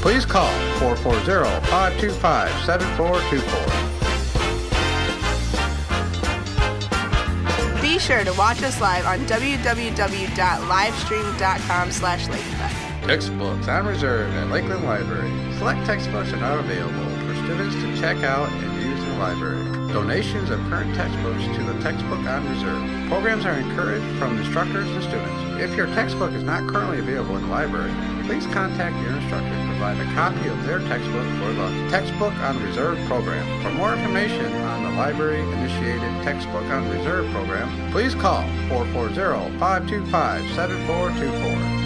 please call 440-525-7424. Be sure to watch us live on www.livestream.com slash lakeeffect. Textbooks on reserve at Lakeland Library. Select textbooks are not available for students to check out and use in the library. Donations of current textbooks to the Textbook on Reserve. Programs are encouraged from instructors and students. If your textbook is not currently available in the library, please contact your instructor to provide a copy of their textbook for the Textbook on Reserve program. For more information on the library-initiated Textbook on Reserve program, please call 440-525-7424.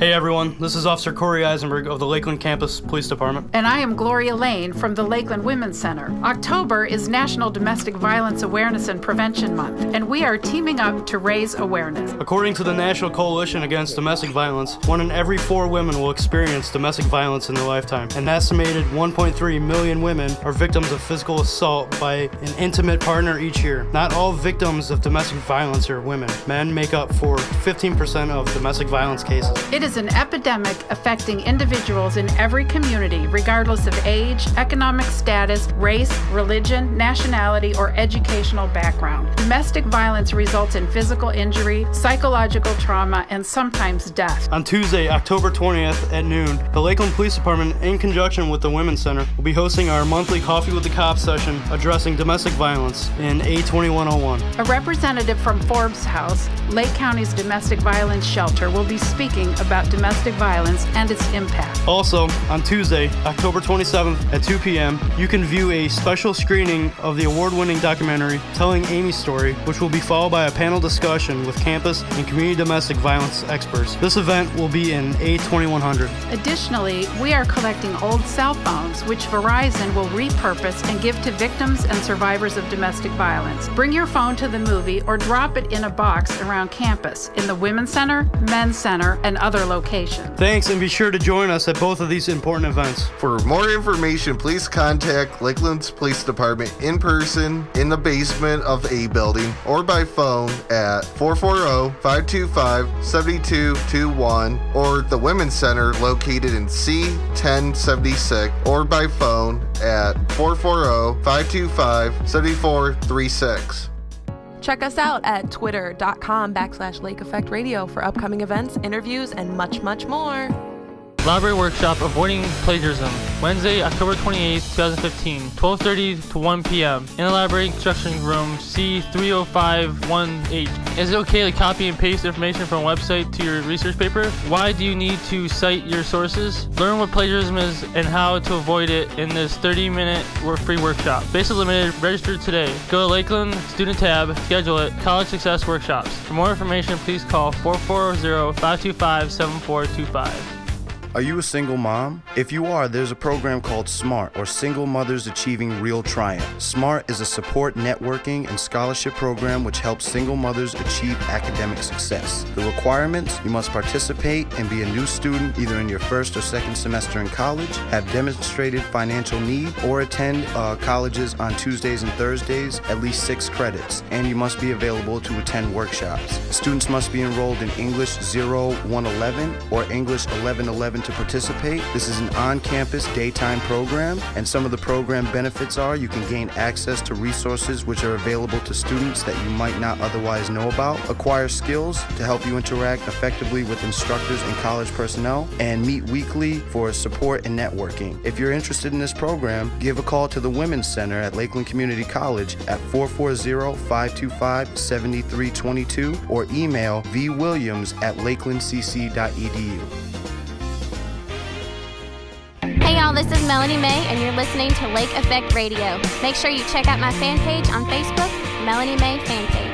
Hey everyone, this is Officer Corey Eisenberg of the Lakeland Campus Police Department. And I am Gloria Lane from the Lakeland Women's Center. October is National Domestic Violence Awareness and Prevention Month, and we are teaming up to raise awareness. According to the National Coalition Against Domestic Violence, one in every four women will experience domestic violence in their lifetime. An estimated 1.3 million women are victims of physical assault by an intimate partner each year. Not all victims of domestic violence are women. Men make up for 15% of domestic violence cases. It is an epidemic affecting individuals in every community, regardless of age, economic status, race, religion, nationality, or educational background. Domestic violence results in physical injury, psychological trauma, and sometimes death. On Tuesday, October 20th at noon, the Lakeland Police Department, in conjunction with the Women's Center, will be hosting our monthly Coffee with the Cops session addressing domestic violence in A2101. A representative from Forbes House, Lake County's domestic violence shelter, will be speaking about domestic violence and its impact. Also, on Tuesday, October 27th at 2 p.m., you can view a special screening of the award winning documentary Telling Amy's Story, which will be followed by a panel discussion with campus and community domestic violence experts. This event will be in A2100. Additionally, we are collecting old cell phones, which Verizon will repurpose and give to victims and survivors of domestic violence. Bring your phone to the movie or drop it in a box around campus in the Women's Center, Men's Center, and other locations. Thanks, and be sure to join us at both of these important events. For more information, please contact Lakeland's Police Department in person in the basement of A building or by phone at 440-525-7221 or the Women's Center located in C1076 or by phone at 440-525-7436. Check us out at twitter.com backslash Lake Effect Radio for upcoming events, interviews, and much, much more. Library Workshop Avoiding Plagiarism, Wednesday, October 28, 2015, 12.30 to 1 p.m. In the library instruction room C3051H. Is it okay to copy and paste information from a website to your research paper? Why do you need to cite your sources? Learn what plagiarism is and how to avoid it in this 30-minute free workshop. Space limited. Register today. Go to Lakeland Student tab, schedule it, College Success Workshops. For more information, please call 440-525-7425. Are you a single mom? If you are, there's a program called SMART, or Single Mothers Achieving Real Triumph. SMART is a support, networking, and scholarship program which helps single mothers achieve academic success. The requirements you must participate and be a new student either in your first or second semester in college, have demonstrated financial need, or attend uh, colleges on Tuesdays and Thursdays, at least six credits, and you must be available to attend workshops. Students must be enrolled in English 0111 or English 1111 to participate. This is an on campus daytime program, and some of the program benefits are you can gain access to resources which are available to students that you might not otherwise know about, acquire skills to help you interact effectively with instructors and college personnel, and meet weekly for support and networking. If you're interested in this program, give a call to the Women's Center at Lakeland Community College at 440 525 7322 or email vwilliams at lakelandcc.edu. Y'all, this is Melanie May, and you're listening to Lake Effect Radio. Make sure you check out my fan page on Facebook, Melanie May Fan Page.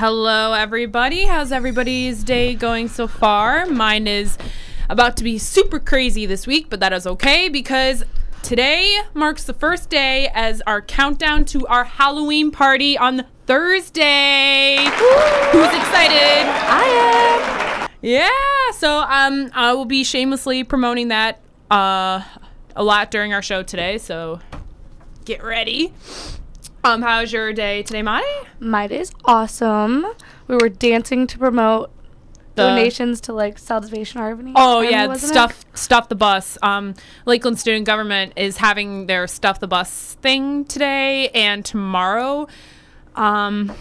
Hello, everybody. How's everybody's day going so far? Mine is about to be super crazy this week, but that is okay because today marks the first day as our countdown to our Halloween party on Thursday. Who's excited? I am. Yeah. So um, I will be shamelessly promoting that uh, a lot during our show today. So get ready. Um, how's your day today, Madi? My day is awesome. We were dancing to promote The- donations to like Salvation Army. Oh Army, yeah, wasn't it? stuff stuff the bus. Um, Lakeland Student Government is having their stuff the bus thing today and tomorrow. Um,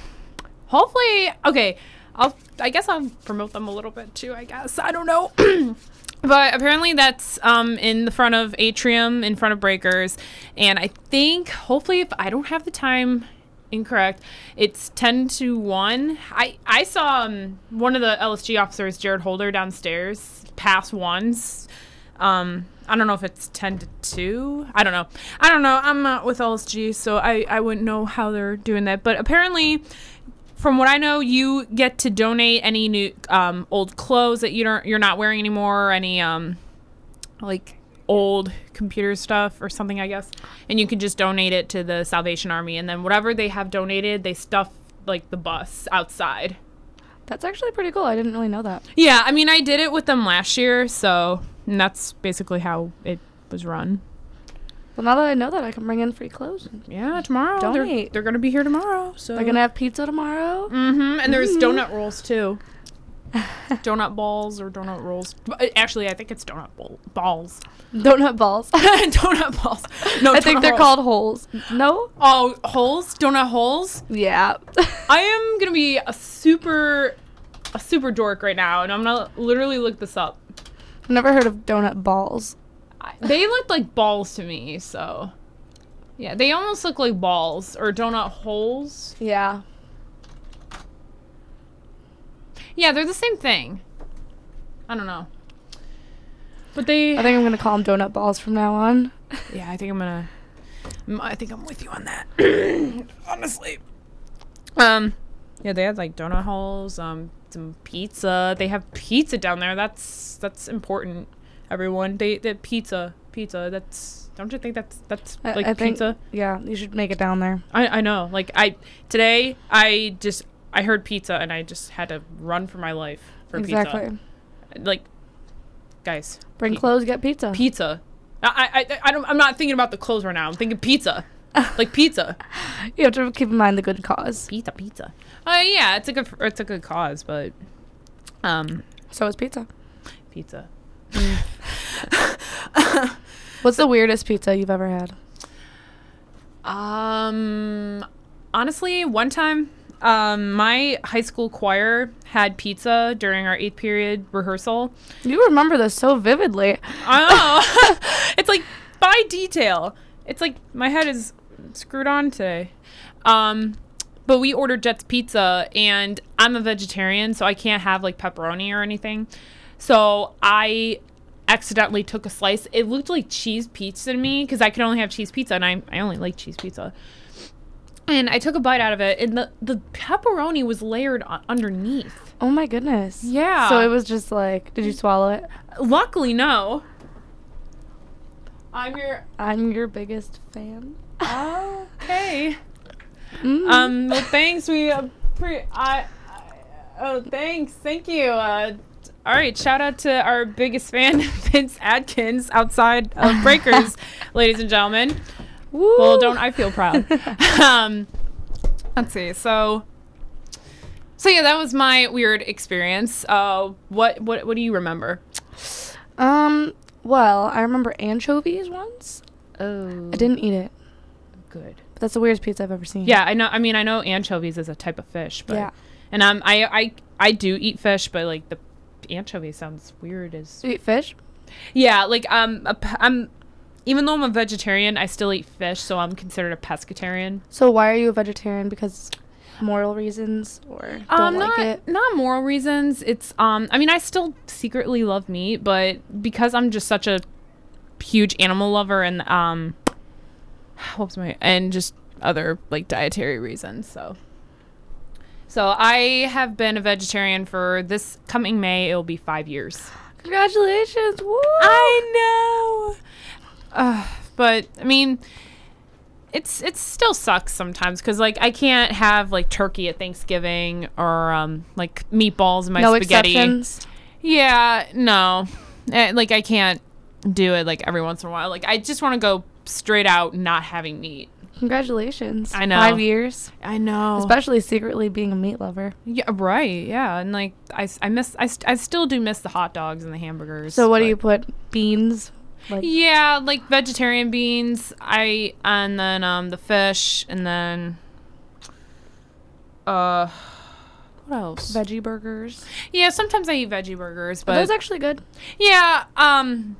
hopefully, okay. I'll I guess I'll promote them a little bit too. I guess I don't know. But apparently that's um, in the front of Atrium, in front of Breakers, and I think hopefully if I don't have the time incorrect, it's ten to one. I I saw um, one of the LSG officers, Jared Holder, downstairs pass ones. Um, I don't know if it's ten to two. I don't know. I don't know. I'm not with LSG, so I I wouldn't know how they're doing that. But apparently from what I know, you get to donate any new um, old clothes that you don't you're not wearing anymore, or any um, like old computer stuff or something, I guess, and you can just donate it to the Salvation Army, and then whatever they have donated, they stuff like the bus outside. That's actually pretty cool. I didn't really know that. Yeah, I mean, I did it with them last year, so that's basically how it was run. Well, now that I know that, I can bring in free clothes. Yeah, tomorrow. They're, Donate. they're gonna be here tomorrow. So They're gonna have pizza tomorrow. Mm-hmm. And there's Mhm. donut rolls too. donut balls or donut rolls. Uh, Actually, I think it's donut bowl- balls. Donut balls. donut balls. No, I think they're rolls. called holes. No. Oh, holes? Donut holes? Yeah. I am gonna be a super, a super dork right now, and I'm gonna literally look this up. I've never heard of donut balls. They look like balls to me, so yeah, they almost look like balls or donut holes. Yeah. Yeah, they're the same thing. I don't know. But they. I think I'm gonna call them donut balls from now on. Yeah, I think I'm gonna. I think I'm with you on that. Honestly. Um, yeah, they had like donut holes, um, some pizza. They have pizza down there. That's that's important. Everyone, they the pizza, pizza. That's don't you think that's that's I, like I think, pizza? Yeah, you should make it down there. I I know. Like I today, I just I heard pizza and I just had to run for my life for Exactly. pizza. Like, guys, Bring clothes, get pizza. Pizza. I, I, I- don't, I'm not thinking about the clothes right now. I'm thinking pizza. like pizza. You have to keep in mind the good cause. Pizza, pizza. Uh, yeah, it's a good, it's a good cause, but, um, So is pizza. pizza. What's the weirdest pizza you've ever had? Um, honestly, one time, um, my high school choir had pizza during our eighth period rehearsal. You remember this so vividly. I know. it's like by detail. It's like my head is screwed on today. Um, but we ordered Jet's Pizza, and I'm a vegetarian, so I can't have like pepperoni or anything. So I accidentally took a slice. It looked like cheese pizza to me because I could only have cheese pizza, and I I only like cheese pizza. And I took a bite out of it, and the the pepperoni was layered u- underneath. Oh my goodness. Yeah. So it was just like, did you swallow it? Luckily, no. I'm your I'm your biggest fan. Okay. Mm. Um. Well, thanks. We uh, pre- I, I. Oh, thanks. Thank you. Uh. All right. Shout out to our biggest fan, Vince Adkins, outside of Breakers, ladies and gentlemen. Well, don't I feel proud? um. Let's see. So. So yeah, that was my weird experience. Uh. What What What do you remember? Um. Well, I remember anchovies once. Oh. I didn't eat it. Good. But that's the weirdest pizza I've ever seen. Yeah, I know. I mean, I know anchovies is a type of fish, but Yeah. and um, I I I do eat fish, but like the anchovy sounds weird. As You eat fish? yeah, like um, a I'm even though I'm a vegetarian, I still eat fish, so I'm considered a pescatarian. So why are you a vegetarian? Because moral reasons or don't um, like not it? not moral reasons. It's um, I mean, I still secretly love meat, but because I'm just such a huge animal lover and um, what was my and just other like dietary reasons. So So I have been a vegetarian for this coming May. It'll be five years. Congratulations! Woo! I know. Uh, but I mean, it's it still sucks sometimes because like I can't have like turkey at Thanksgiving or um like meatballs in my no spaghetti. exceptions. Yeah, no, Eh, like I can't do it like every once in a while. Like I just want to go straight out not having meat. Congratulations! I know. Five years. I know. Especially secretly being a meat lover. Yeah, right. Yeah, and like I, I miss I, st- I still do miss the hot dogs and the hamburgers. So what do you put? Beans. Like yeah, like vegetarian beans. I and then um the fish and then uh what else? veggie burgers. Yeah, sometimes I eat veggie burgers, Are but those actually good? yeah, um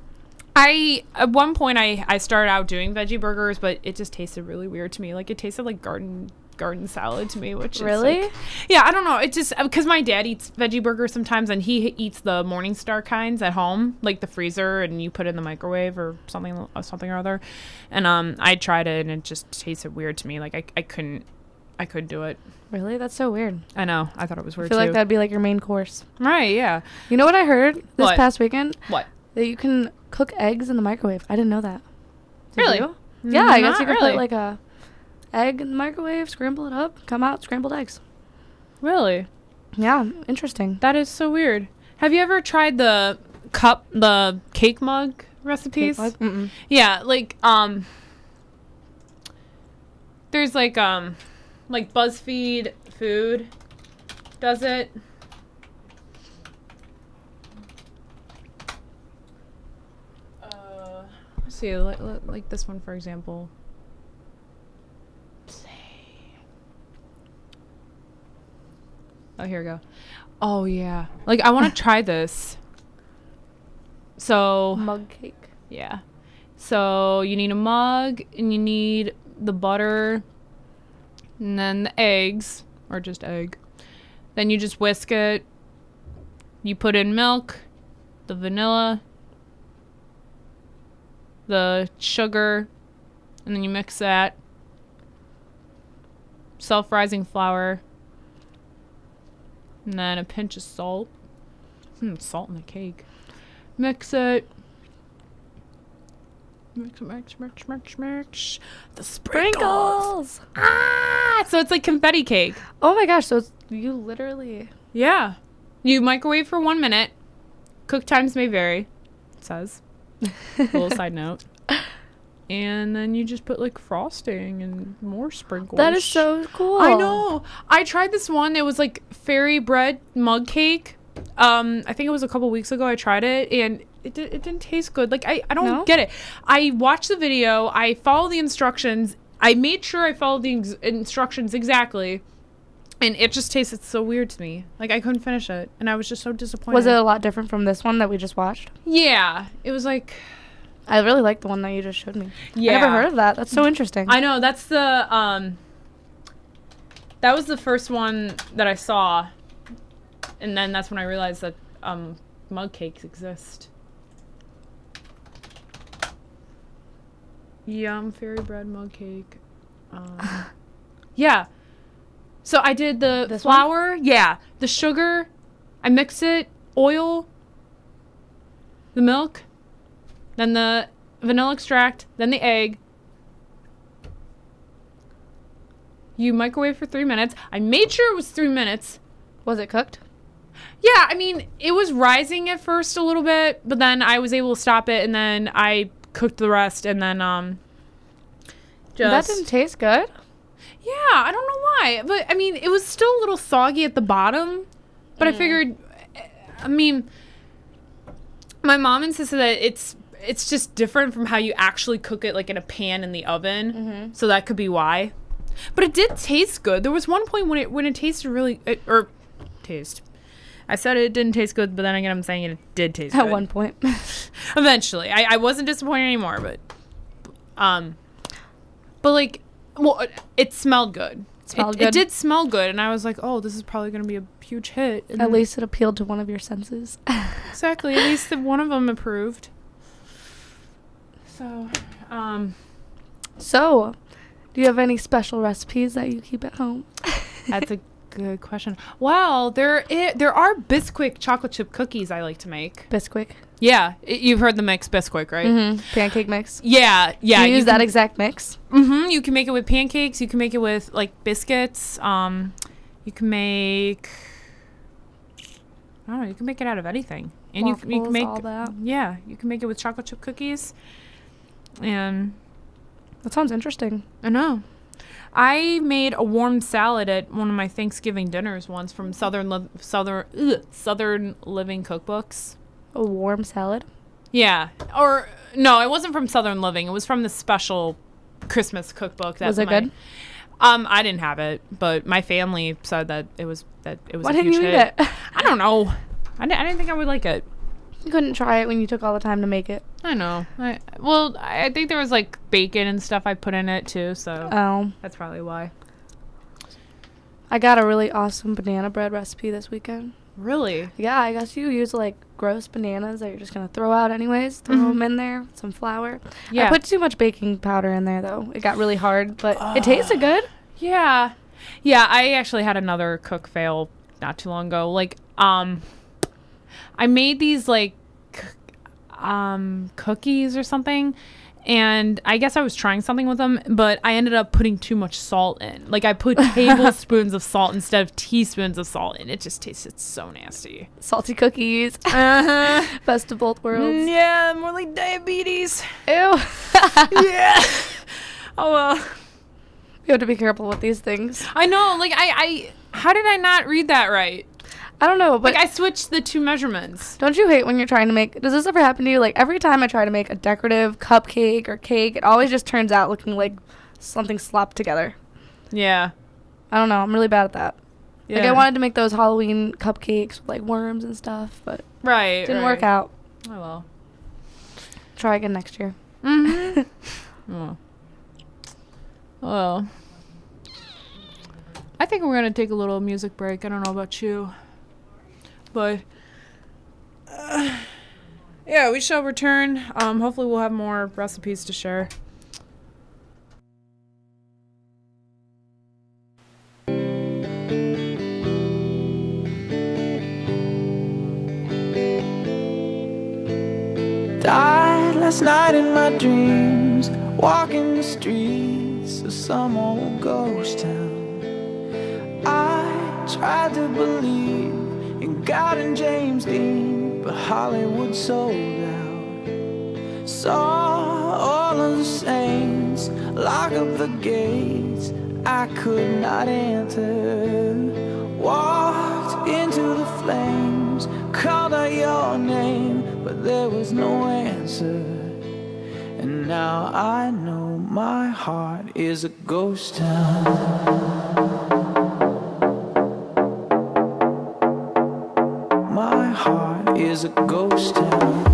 I at one point I I started out doing veggie burgers, but it just tasted really weird to me. Like it tasted like garden garden salad to me, which is Really? like- yeah, I don't know. It just because my dad eats veggie burgers sometimes, and he eats the Morningstar kinds at home, like the freezer, and you put it in the microwave or something, or something or other. And um, I tried it, and it just tasted weird to me. Like I, I couldn't, I couldn't do it. Really? That's so weird. I know. I thought it was weird. I feel too. like that'd be like your main course. right? Yeah. You know what I heard this What? past weekend? What? That you can cook eggs in the microwave. I didn't know that. Did Really? you? Yeah, I guess you could really. put like a egg in the microwave, scramble it up, come out scrambled eggs. Really? Yeah, interesting. That is so weird. Have you ever tried the cup, the cake mug recipes? mug? Yeah, like um, there's like um, like BuzzFeed food does it. Uh, let's see, like, like this one for example. Oh, here we go. Oh yeah, like I want to try this. So Mug cake. yeah. So you need a mug and you need the butter and then the eggs or just egg. Then you just whisk it. You put in milk, the vanilla, the sugar, and then you mix that. Self-rising flour. And then a pinch of salt. Hmm, salt in the cake. Mix it. Mix, mix, mix, mix, mix. The sprinkles. Sprinkles. Ah! So it's like confetti cake. Oh my gosh! So it's, you literally. Yeah. You microwave for one minute. Cook times may vary. It says. Little side note. And then you just put like frosting and more sprinkles. That is so cool. I know. I tried this one. It was like fairy bread mug cake. Um, I think it was a couple weeks ago. I tried it and it, di- it didn't taste good. Like I, I don't No? get it. I watched the video. I followed the instructions. I made sure I followed the ex- instructions exactly, and it just tasted so weird to me. Like I couldn't finish it, and I was just so disappointed. Was it a lot different from this one that we just watched? Yeah, it was like I really like the one that you just showed me. yeah. I never heard of that. That's so interesting. I know that's the um. That was the first one that I saw, and then that's when I realized that um mug cakes exist. Yum, fairy bread mug cake. Um, yeah. So I did the This one? flour. Yeah, the sugar. I mix it. Oil. The milk. Then the vanilla extract. Then the egg. You microwave for three minutes. I made sure it was three minutes. Was it cooked? Yeah, I mean, it was rising at first a little bit, but then I was able to stop it, and then I cooked the rest, and then um. Just That didn't taste good. Yeah, I don't know why, but I mean, it was still a little soggy at the bottom, but I mm. figured, I mean, my mom insisted that it's it's just different from how you actually cook it, like in a pan in the oven, mm-hmm. so that could be why. But it did taste good. There was one point when it when it tasted really, it, or taste. I said it didn't taste good, but then again, I'm saying it did taste good. At good. one point. Eventually, I, I wasn't disappointed anymore, but um, but like, well, it, it smelled good. Smelled it, good? It did smell good, and I was like, oh, this is probably gonna be a huge hit. And At least it appealed to one of your senses. exactly. At least the, one of them approved. So, um, so, do you have any special recipes that you keep at home? that's a good question. Well, there i- there are Bisquick chocolate chip cookies I like to make. Bisquick. Yeah, i- you've heard the mix Bisquick, right? Mhm. Pancake mix. Yeah, yeah. Do you use that exact mix? Mm-hmm. You can make it with pancakes. You can make it with like biscuits. Um, you can make. I don't know. You can make it out of anything, and you, can- you can make all that. yeah. You can make it with chocolate chip cookies, and That sounds interesting. I know. I made a warm salad at one of my Thanksgiving dinners once from Southern Li- Southern ugh, Southern Living cookbooks. A warm salad. Yeah, or no, it wasn't from Southern Living. It was from the special Christmas cookbook. That Was it my- good? Um, I didn't have it, but my family said that it was that it was. Why a didn't huge you eat hit. it? I don't know. I didn't think I would like it. You couldn't try it when you took all the time to make it. I know. I, well, I think there was like bacon and stuff I put in it too, so Oh. that's probably why. I got a really awesome banana bread recipe this weekend. Really? Yeah, I guess you use like gross bananas that you're just gonna throw out anyways. Throw Mhm. them in there, some flour. Yeah. I put too much baking powder in there though. It got really hard, but it tasted good. Yeah. Yeah, I actually had another cook fail not too long ago. Like, um I made these like um cookies or something and I guess I was trying something with them, but I ended up putting too much salt in. Like I put tablespoons of salt instead of teaspoons of salt and it just tasted so nasty. Salty cookies. Uh-huh. Best of both worlds. Mm, yeah, more like diabetes. Ew. yeah. Oh well. You have to be careful with these things. I know, like I I how did I not read that right? I don't know, but Like I switched the two measurements. Don't you hate when you're trying to make? Does this ever happen to you? Like every time I try to make a decorative cupcake or cake, it always just turns out looking like something slapped together. Yeah. I don't know. I'm really bad at that. Yeah. Like I wanted to make those Halloween cupcakes with like worms and stuff, but Right. didn't right. work out. Oh well. Try again next year. Mm-hmm. oh. Well. I think we're gonna take a little music break. I don't know about you, but uh, yeah, we shall return. Um, hopefully, we'll have more recipes to share. Died last night in my dreams, walking the streets of some old ghost town. I tried to believe in God and James Dean, but Hollywood sold out. Saw all of the saints lock up the gates I could not enter. Walked into the flames, called out your name, but there was no answer. And now I know my heart is a ghost town. Heart is a ghost town.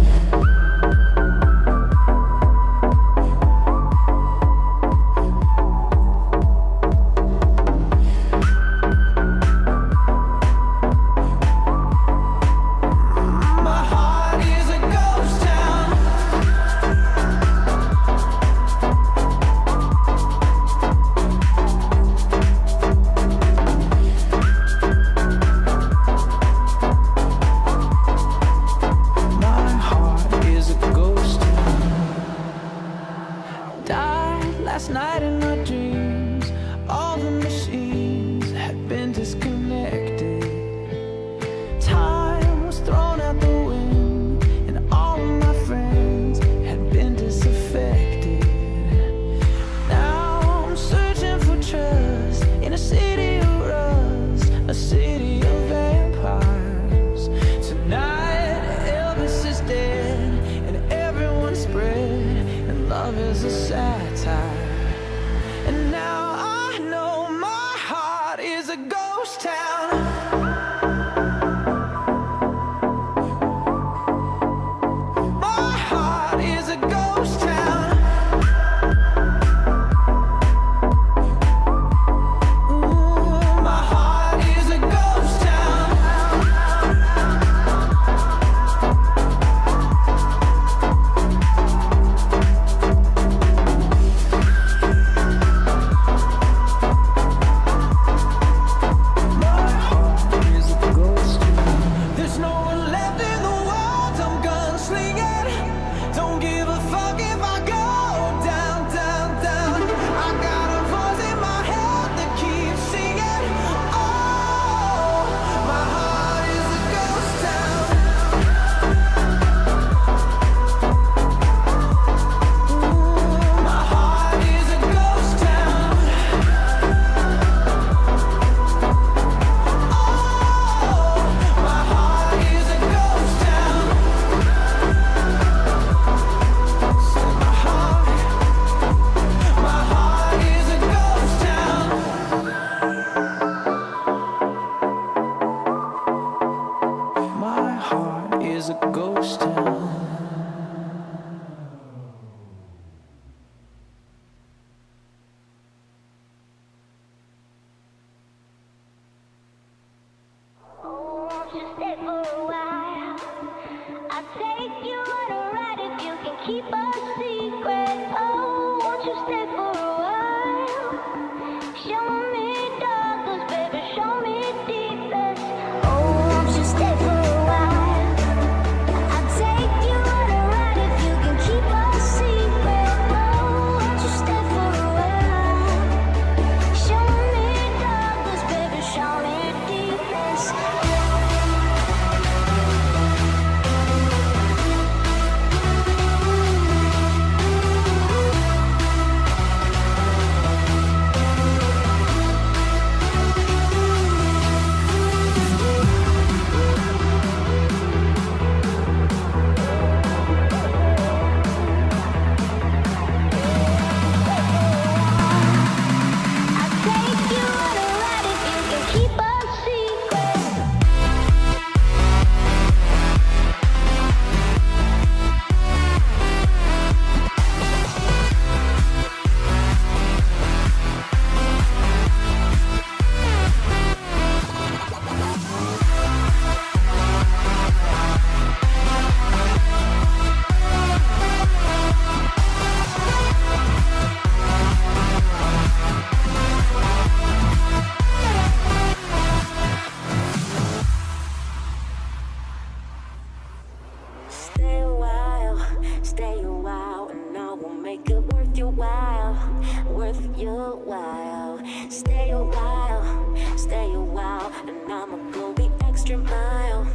worth your while. Stay a while, stay a while, and I'ma go the extra mile,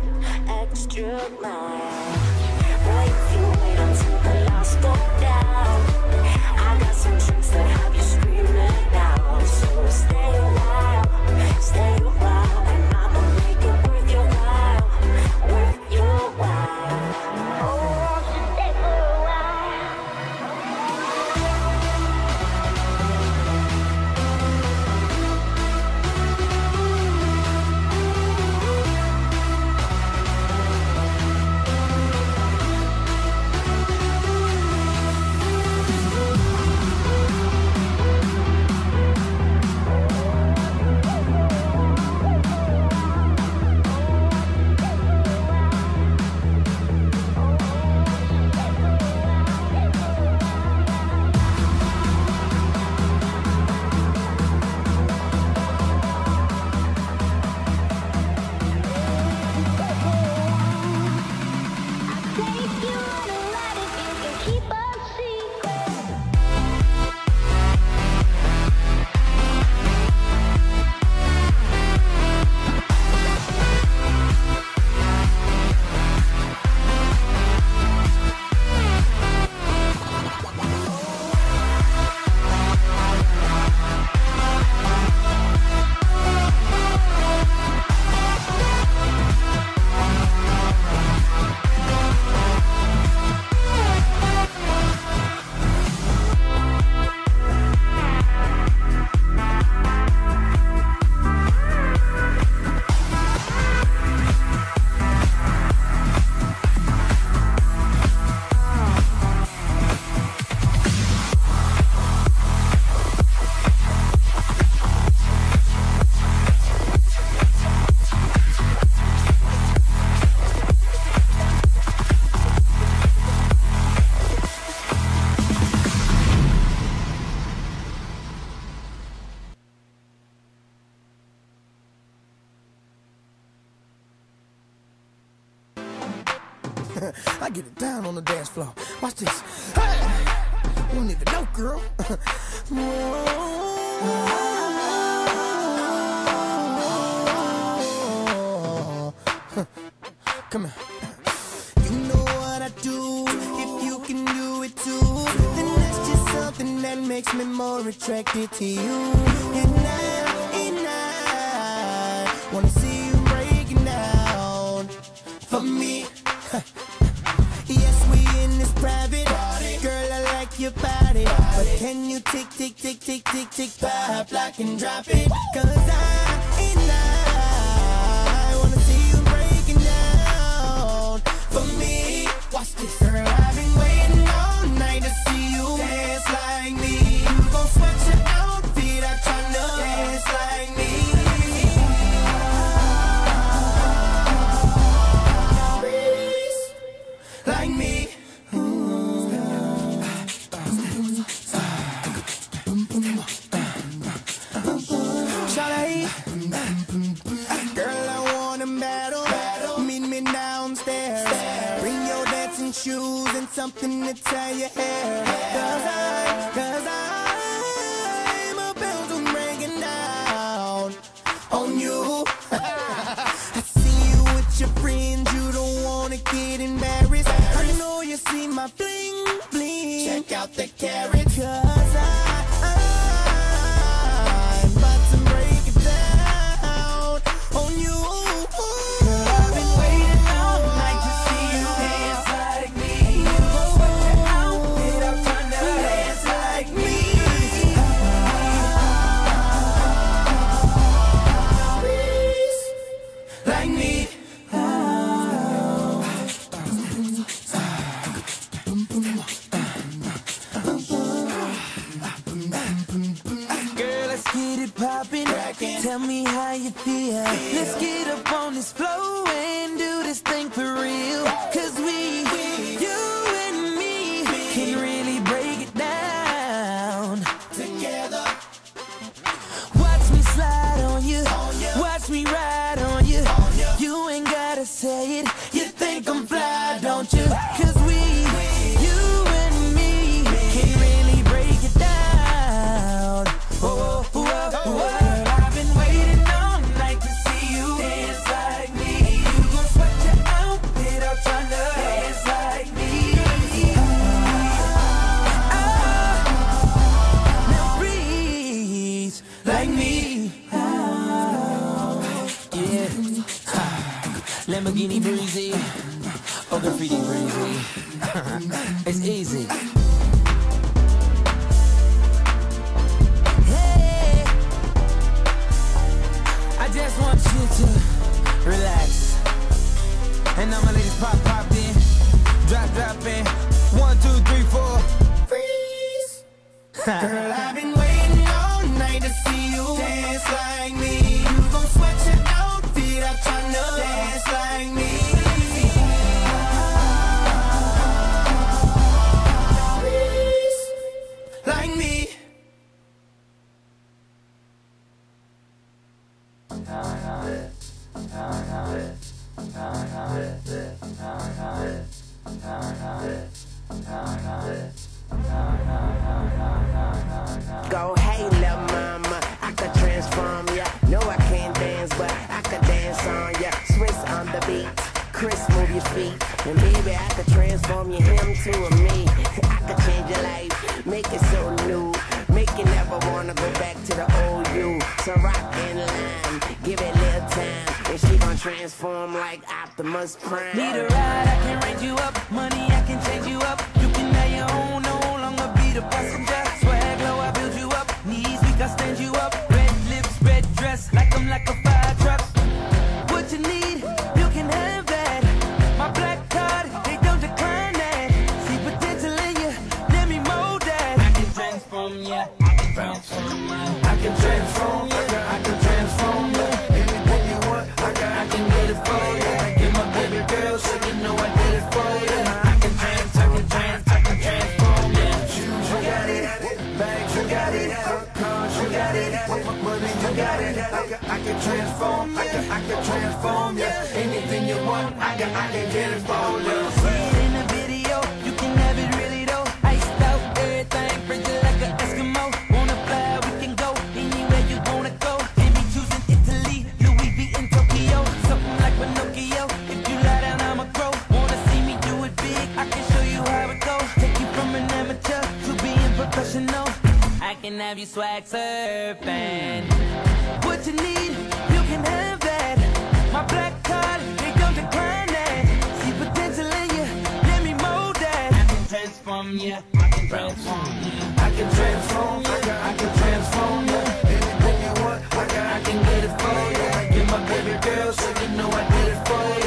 extra mile. Wait, you wait until the last. your friends, you don't wanna get embarrassed. I know you see my bling bling. Check out the carrot, Let's get up on this flow praise. can have you swag surfing. What you need, you can have that. My black card, they don't decline that. See potential in you, let me mold that. I can transform you. I can transform you. I can transform you. I can, I can transform you. Anything you want, I can, I can get it for you. I get my baby girl, so you know I did it for you.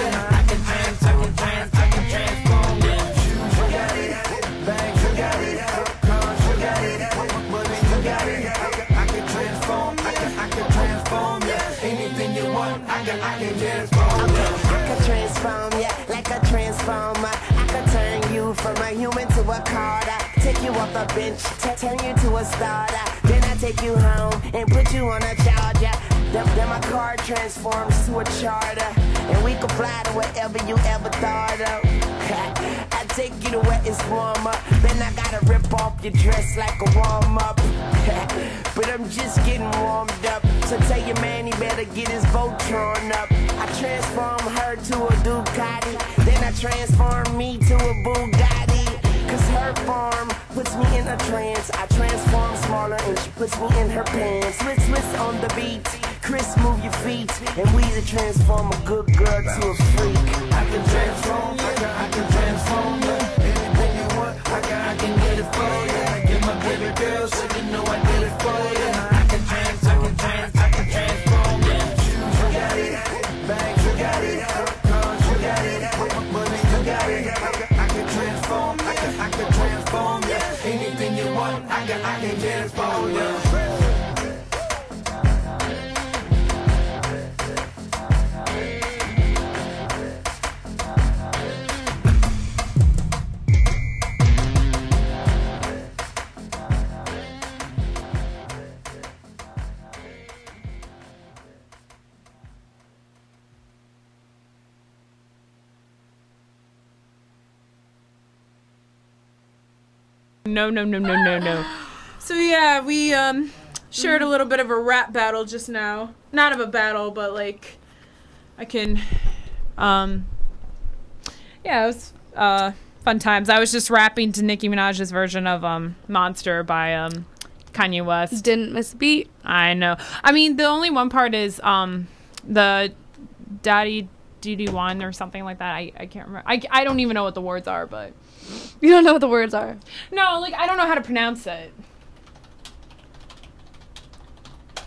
Bench, turn you to a starter. Then I take you home and put you on a charger. Then, then my car transforms to a charter. And we can fly to wherever you ever thought of. I take you to where it's warmer. Then I gotta rip off your dress like a warm up. but I'm just getting warmed up. So tell your man he better get his boat drawn up. I transform her to a Ducati. Then I transform me to a Bugatti. Cause her form puts me in a trance. I transform smaller and she puts me in her pants. Swiss, Swiss on the beat. Chris, move your feet. And we to transform a good girl to a freak. I can transform, I can, I can transform you. Anything you want, I can, I can get it for you. I get my baby girl, so you know I did it for you. Want, I can, I can get it for you. No, no, no, no, no, no. So yeah, we um shared a little bit of a rap battle just now. Not of a battle, but like I can um yeah, it was uh fun times. I was just rapping to Nicki Minaj's version of um Monster by um Kanye West. Didn't miss a beat. I know. I mean, the only one part is um the Daddy Duty one or something like that. I, I can't remember. I, I don't even know what the words are, but You don't know what the words are. no, like I don't know how to pronounce it.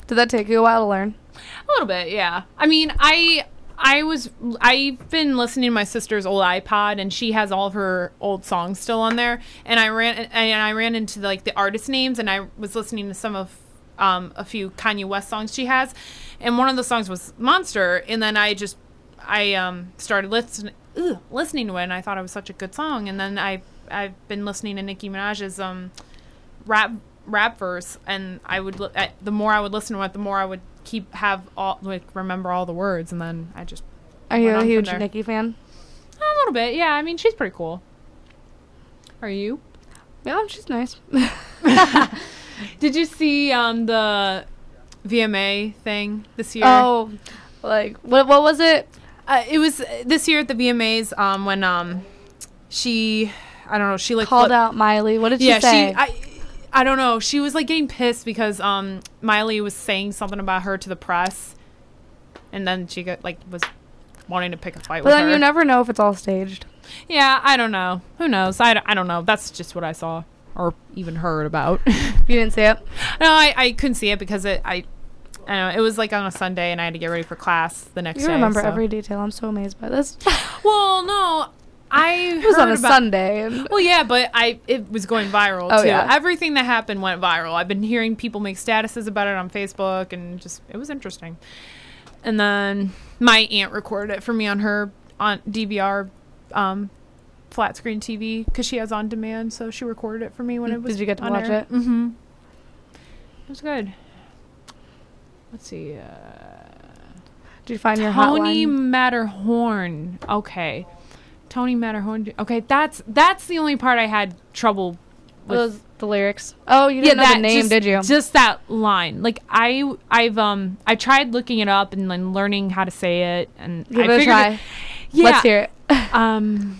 Did that take you a while to learn? A little bit, yeah. I mean, I I was I've been listening to my sister's old iPod, and she has all of her old songs still on there. And I ran and I ran into like the artist names, and I was listening to some of um, a few Kanye West songs she has, and one of the songs was Monster. And then I just I um, started listening listening to it, and I thought it was such a good song. And then I I've been listening to Nicki Minaj's um, rap rap verse, and I would li- I, the more I would listen to it, the more I would keep have all like remember all the words, and then I just Are you a huge. Nicki fan? A little bit, yeah. I mean, she's pretty cool. Are you? Yeah, she's nice. Did you see um the VMA thing this year? Oh, like what? What was it? Uh, it was this year at the VMAs um when um she I don't know she like Called flipped- out Miley. What did she yeah, say? she I I don't know. She was like getting pissed because um Miley was saying something about her to the press, and then she got like was wanting to pick a fight but with then her. you never know if it's all staged. yeah, I don't know. Who knows? I, don't- I don't know. That's just what I saw or even heard about. You didn't see it? no, I, I couldn't see it because it I I don't know. It was like on a Sunday and I had to get ready for class the next You day. remember so- every detail. I'm so amazed by this. Well, no, I It was on a about- Sunday. and- Well, yeah, but I it was going viral Oh, too. yeah. Everything that happened went viral. I've been hearing people make statuses about it on Facebook, and just it was interesting. And then my aunt recorded it for me on her on DVR, um, flat screen TV because she has on demand. So she recorded it for me when it was. Did you get to watch air. it? Mm-hmm. It was good. Let's see. Uh, Did you find your Tony hotline? Matterhorn. Okay. Tony Matterhorn. Okay, that's that's the only part I had trouble with. Those the lyrics. Oh, you didn't know the name, just, did you? Just that line. Like I, I've um, I tried looking it up and then learning how to say it, and Give I it a try. yeah. Let's hear it. um,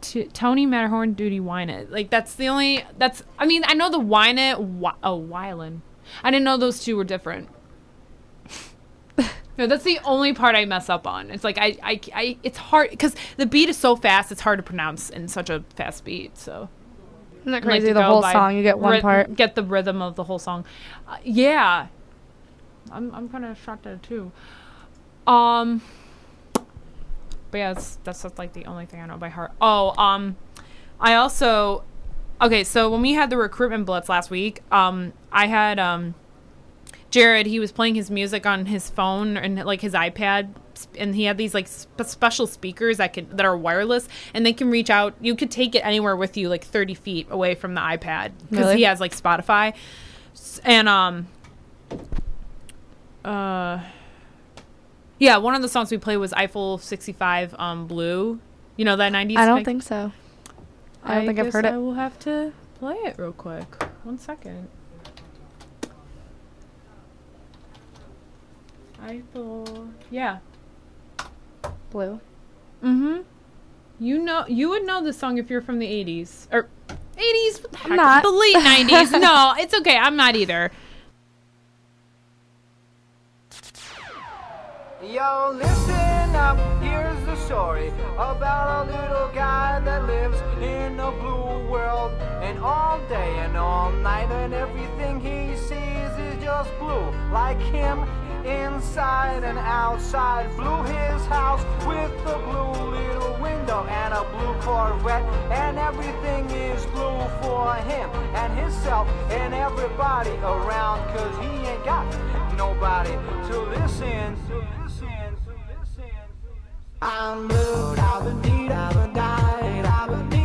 t- Tony Matterhorn, Duty Wine It. Like that's the only. That's. I mean, I know the Wine It. Wi- oh, Wylan. I didn't know those two were different. No, that's the only part I mess up on. It's like I, I, I it's hard because the beat is so fast. It's hard to pronounce in such a fast beat. So Isn't that I like crazy? the whole song, you get one part. Get the rhythm of the whole song. Uh, yeah, I'm I'm kind of shocked at it too. Um, but yeah, that's that's just like the only thing I know by heart. Oh, um, I also okay. So when we had the recruitment blitz last week, um, I had um, Jared, he was playing his music on his phone and like his iPad, and he had these like sp- special speakers that could that are wireless, and they can reach out. You could take it anywhere with you, like thirty feet away from the iPad, because Really? he has like Spotify, and um, uh, yeah, one of the songs we played was Eiffel sixty five, um, Blue. You know that nineties. I don't think so. I don't think I've heard it. I will have to play it real quick. One second. Eiffel. Yeah. Blue. Mm-hmm. You know, you would know this song if you're from the '80s or '80s. What the heck? not. The late '90s. no, it's okay. I'm not either. Yo, listen up, here's the story about a little guy that lives in a blue world. And all day and all night, and everything he sees is just blue. Like him, inside and outside. Blew his house with a blue little window and a blue Corvette. And everything is blue for him and himself and everybody around. Cause he ain't got nobody to listen. To listen, to listen. I'm blue, da ba dee da ba die, da ba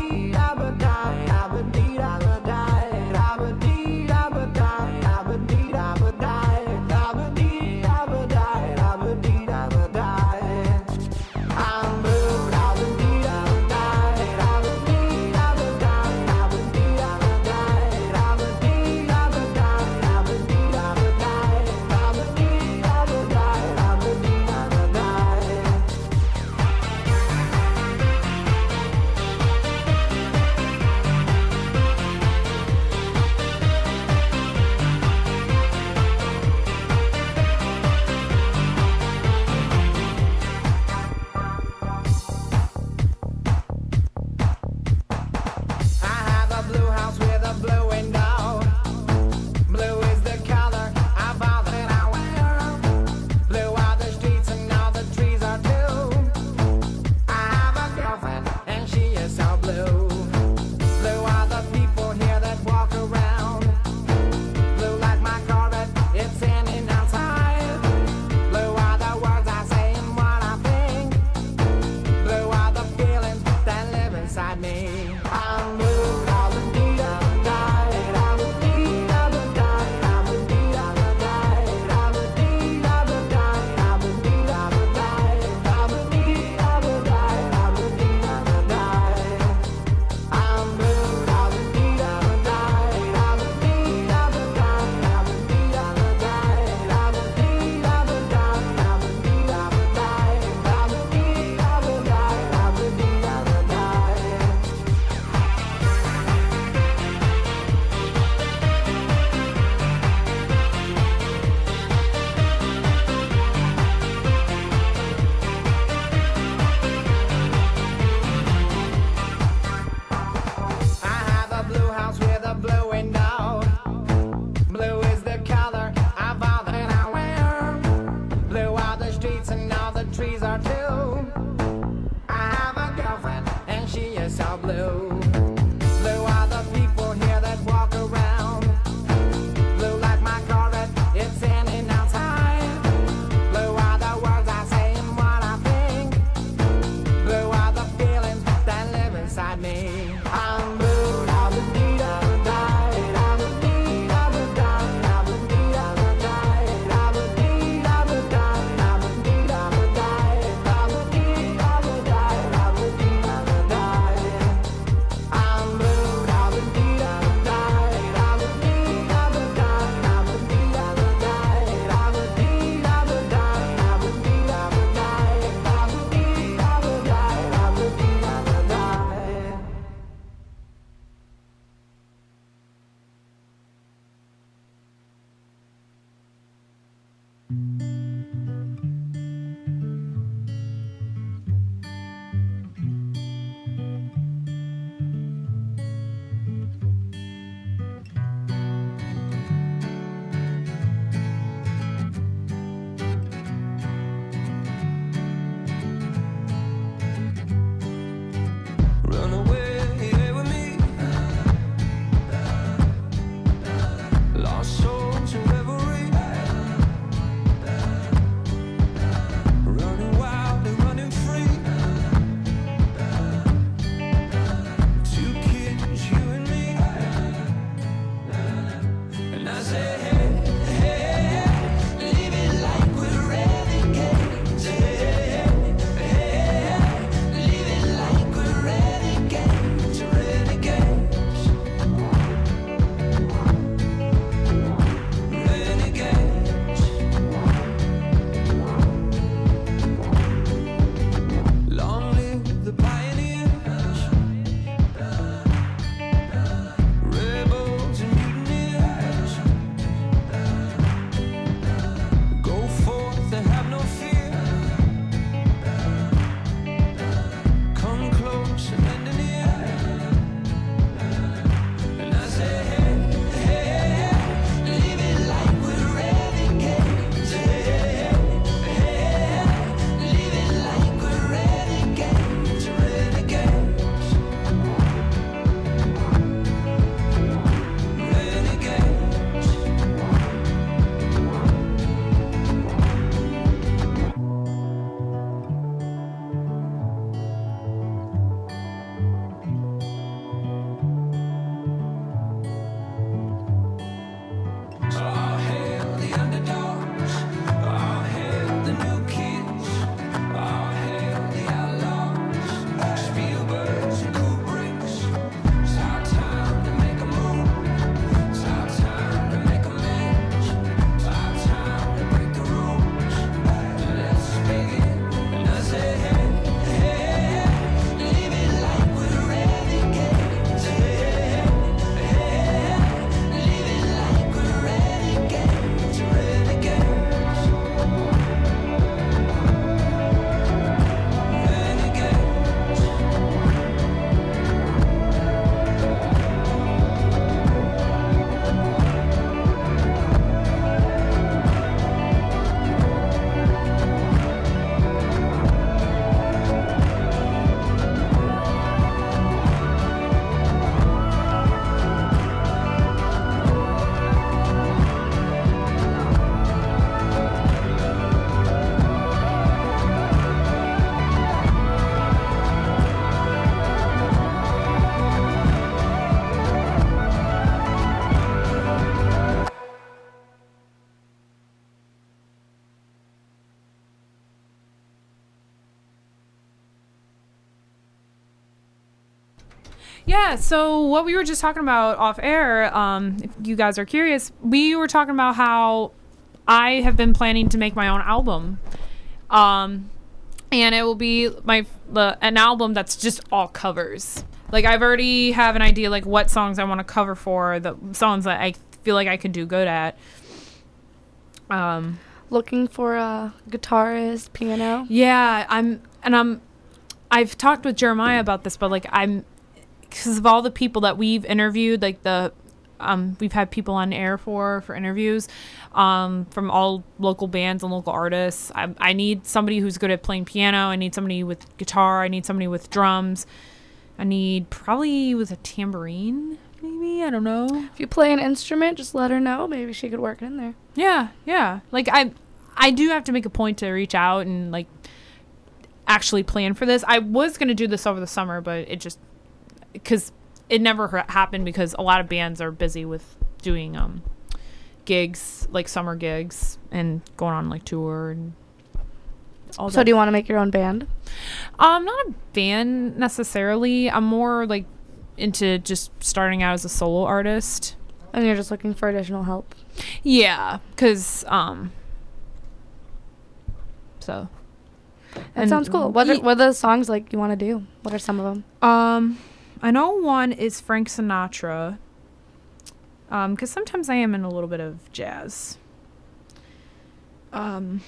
so what we were just talking about off air, um, if you guys are curious, we were talking about how I have been planning to make my own album. Um, and it will be my the, an album that's just all covers. Like I've already have an idea like what songs I want to cover for the songs that I feel like I could do good at. Um, Looking for a guitarist, piano. yeah, I'm, and I'm, I've talked with Jeremiah about this, but like I'm, because of all the people that we've interviewed, like the, um, we've had people on air for for interviews, um, from all local bands and local artists. I, I need somebody who's good at playing piano. I need somebody with guitar. I need somebody with drums. I need probably with a tambourine, maybe. I don't know. If you play an instrument, just let her know. Maybe she could work it in there. Yeah, yeah. Like I I do have to make a point to reach out and like actually plan for this. I was going to do this over the summer, but it just cuz it never ha- happened because a lot of bands are busy with doing um gigs, like summer gigs and going on like tour and all so that do you want to make your own band? um, not a band necessarily. I'm more like into just starting out as a solo artist. And you're just looking for additional help. Yeah, because um. So. That sounds cool. What are, what are the songs like you want to do? What are some of them? Um, I know one is Frank Sinatra. Um, because sometimes I am in a little bit of jazz. Um,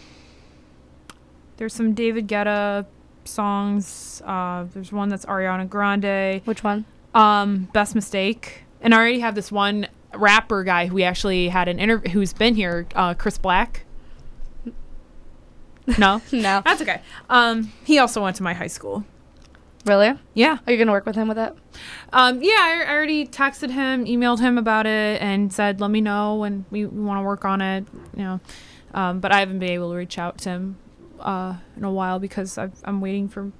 there's some David Guetta songs. Uh, there's one that's Ariana Grande. Which one? Um, Best Mistake. And I already have this one rapper guy who we actually had an interview who's been here, uh, Chris Black. No, no, that's okay. Um, he also went to my high school. Really? Yeah. Are you gonna work with him with it? Um, yeah, I, I already texted him, emailed him about it, and said, "Let me know when we, we want to work on it." You know, um, but I haven't been able to reach out to him uh, in a while because I've, I'm waiting for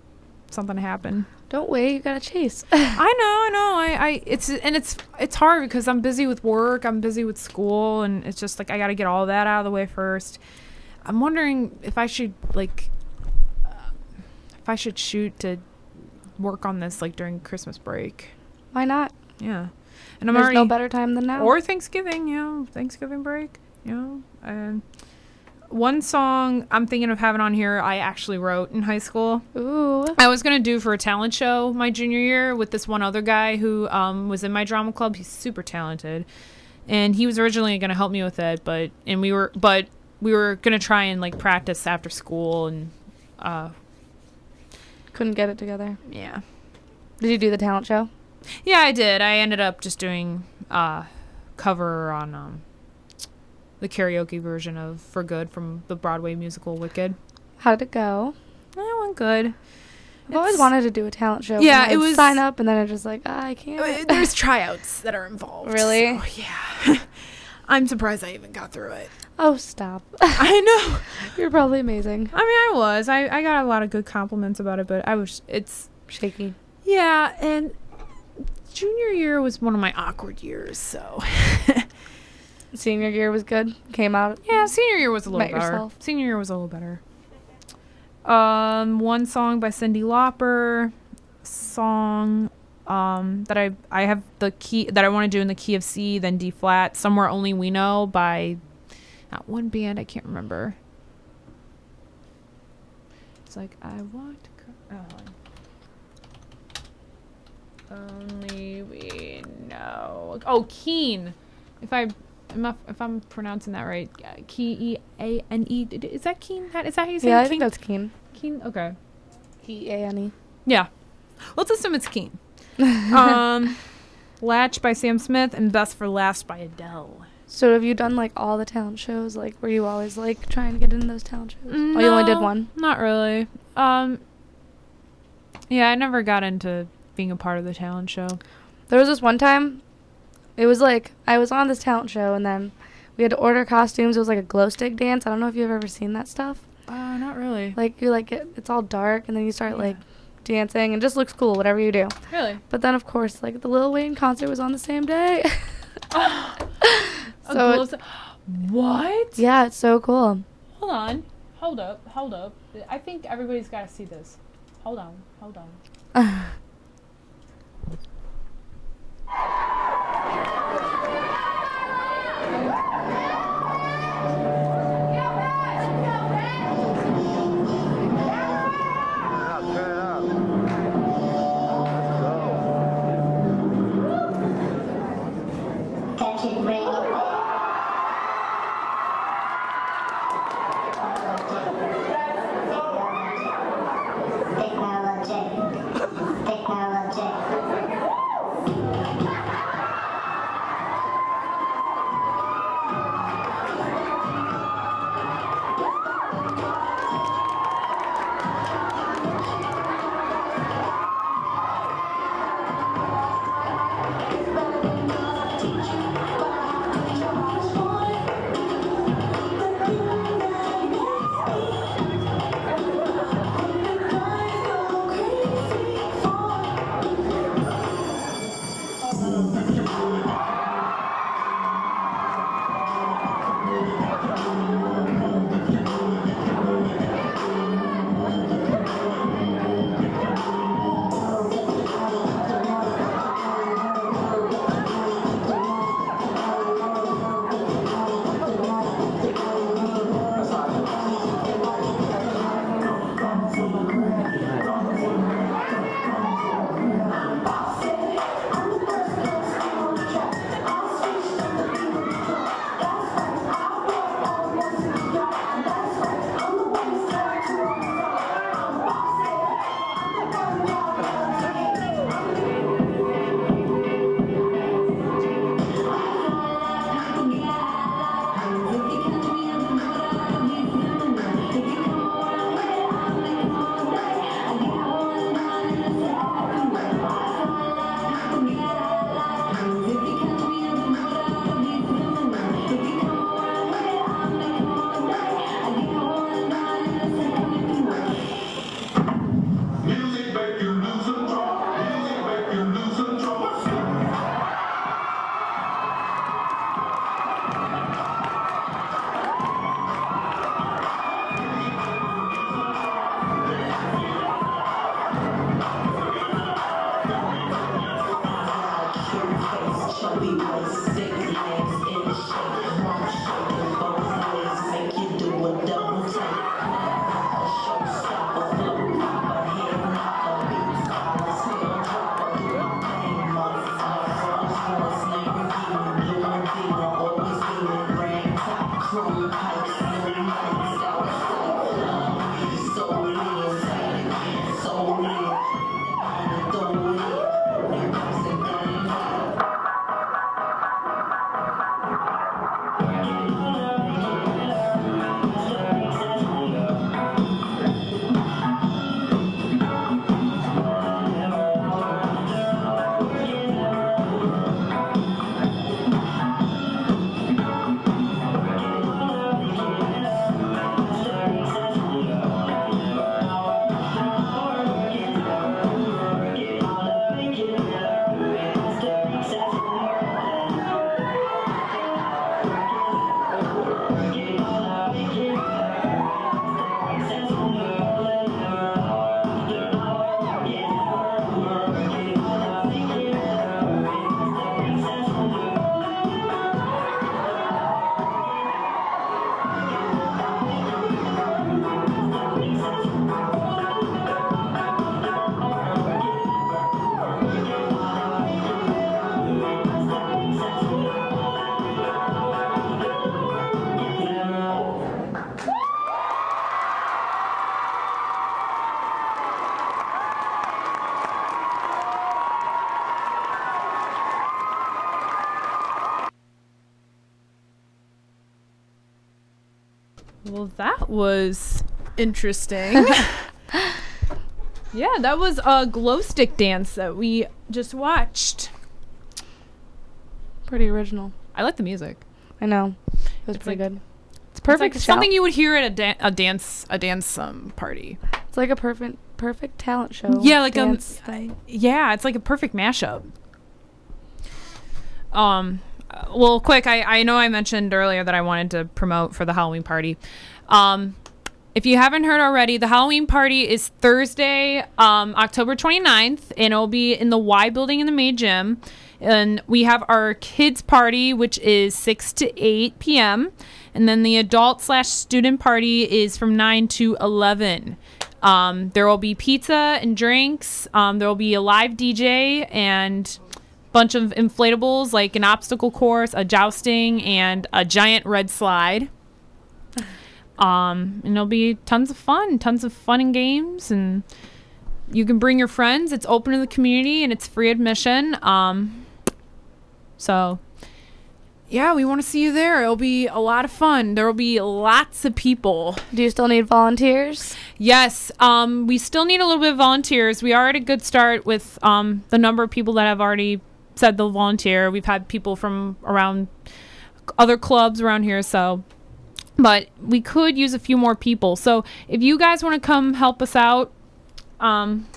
something to happen. Don't wait. You gotta chase. I know, I know. I, I, it's and it's it's hard because I'm busy with work. I'm busy with school, and it's just like I got to get all that out of the way first. I'm wondering if I should like, uh, if I should shoot to work on this like during Christmas break. Why not? Yeah, and I'm There's already no better time than now. or Thanksgiving. You know, Thanksgiving break. You know, and one song I'm thinking of having on here I actually wrote in high school. Ooh. I was gonna do for a talent show my junior year with this one other guy who um, was in my drama club. He's super talented, and he was originally gonna help me with it, but and we were but we were gonna try and like practice after school and uh, Couldn't get it together. Yeah. Did you do the talent show? Yeah, I did. I ended up just doing uh cover on um the karaoke version of For Good from the Broadway musical Wicked. How did it go? It went good. I've always wanted to do a talent show. Yeah, it was- sign up and then I'm just like, ah, I can't. There's tryouts that are involved. Really? so, yeah. I'm surprised I even got through it. Oh, stop. I know. You're probably amazing. I mean, I was. I, I got a lot of good compliments about it, but I was. It's shaky. Yeah, and junior year was one of my awkward years. So Senior year was good. Came out. yeah, senior year was a little better. yourself. Senior year was a little better. Um, one song by Cindy Lauper, song um that I I have the key that I want to do in the key of C, then D flat, somewhere only we know by that one band I can't remember. It's like I want Oh, hold on. Only we know. Oh, Keen. If I if I'm pronouncing that right, Key E A N E. Is that Keen? That is that how you say Yeah? I think that's Keen. Keen. Okay. E A N E. Yeah. Let's assume it's Keen. um, Latch by Sam Smith and Best for Last by Adele. So have you done like all the talent shows? Like, were you always like trying to get into those talent shows? Oh, you only did one. Not really. Um. Yeah, I never got into being a part of the talent show. There was this one time. It was like I was on this talent show, and then we had to order costumes. It was like a glow stick dance. I don't know if you've ever seen that stuff. Uh, not really. Like you like it, it's all dark, and then you start like dancing, and just looks cool. Whatever you do. Really? But then of course, like the Lil Wayne concert was on the same day. So glow it- stick- what? yeah, it's so cool. Hold on. Hold up. Hold up. I think everybody's got to see this. Hold on. Hold on. top, chrome was interesting. yeah, that was a glow stick dance that we just watched. Pretty original. I like the music. I know. It was It's pretty like- good. It's It's perfect. like something you would hear at a, da- a dance a dance um party. It's like a perfect perfect talent show. Yeah, like um, dance thing. yeah, it's like a perfect mashup. Um, uh, well, quick, I I know I mentioned earlier that I wanted to promote for the Halloween party. Um, if you haven't heard already, the Halloween party is Thursday, um, October 29th, and it'll be in the Y building in the main gym. And we have our kids party, which is 6 to 8 p.m. And then the adult slash student party is from 9 to 11. Um, there will be pizza and drinks. Um, there will be a live DJ and a bunch of inflatables like an obstacle course, a jousting, and a giant red slide. Um, and it'll be tons of fun, tons of fun and games, and you can bring your friends. It's open to the community and it's free admission. Um, so yeah, we want to see you there. It'll be a lot of fun. There will be lots of people. Do you still need volunteers? Yes. Um, we still need a little bit of volunteers. We are at a good start with um, the number of people that have already said they'll volunteer. We've had people from around other clubs around here, so but we could use a few more people. So if you guys want to come help us out um,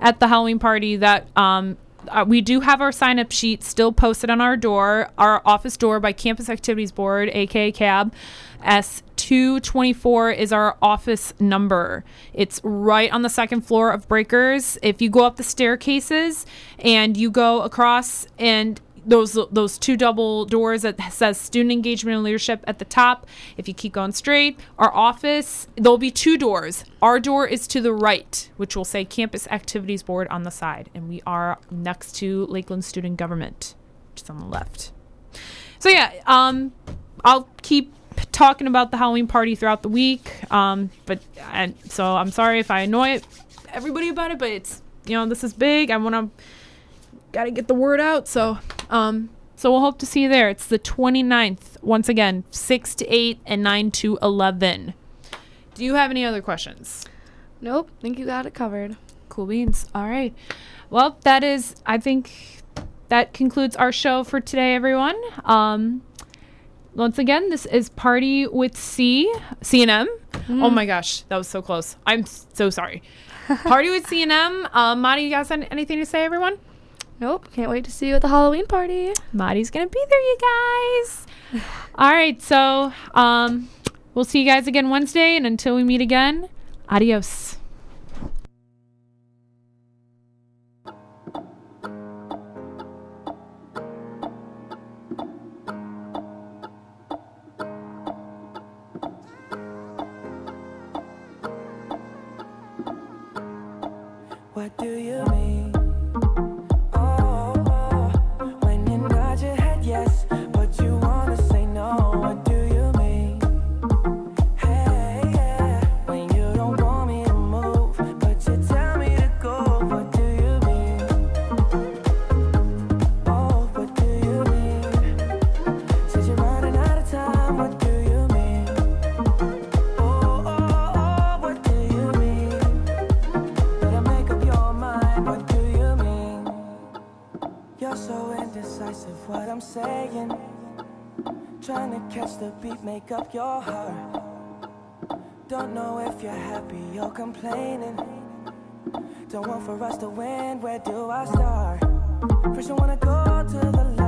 at the Halloween party, that um, uh, we do have our sign up sheet still posted on our door, our office door by Campus Activities Board, aka CAB. S224 is our office number. It's right on the second floor of Breakers. If you go up the staircases and you go across and those those two double doors that says student engagement and leadership at the top. If you keep going straight, our office there'll be two doors. Our door is to the right, which will say Campus Activities Board on the side, and we are next to Lakeland Student Government, which is on the left. So yeah, um, I'll keep talking about the Halloween party throughout the week. Um, but and so I'm sorry if I annoy everybody about it, but it's you know this is big. I want to gotta get the word out. So um, so we'll hope to see you there. It's the 29th. Once again, six to eight and nine to eleven. Do you have any other questions? Nope. Think you got it covered. Cool beans. All right. Well, that is, I think that concludes our show for today, everyone. Um, once again, this is Party with C, C&M. Oh my gosh, that was so close. I'm so sorry. Party with C&M. Um, Madi, you guys have anything to say, everyone? Nope. Can't wait to see you at the Halloween party. Maddie's gonna be there, you guys. All right, so um we'll see you guys again Wednesday, and until we meet again, adios. What do you mean? I'm saying. Trying to catch the beat, make up your heart. Don't know if you're happy or complaining. Don't want for us to win, where do I start? First, you wanna go to the left.